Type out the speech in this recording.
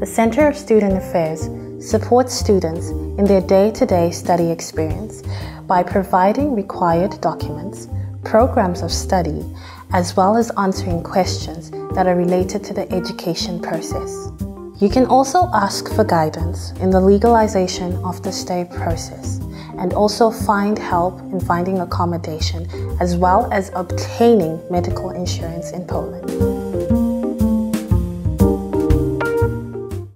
The Center of Student Affairs supports students in their day-to-day study experience by providing required documents, programs of study, as well as answering questions that are related to the education process. You can also ask for guidance in the legalization of the stay process and also find help in finding accommodation as well as obtaining medical insurance in Poland.